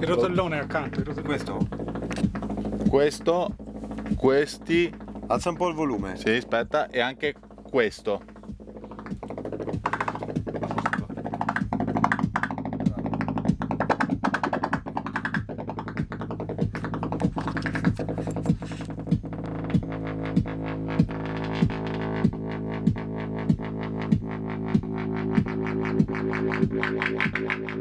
Il rotellone accanto. Il rotellone. Questo? Questo, questi. Alza un po' il volume. Sì, aspetta, e anche questo. Thank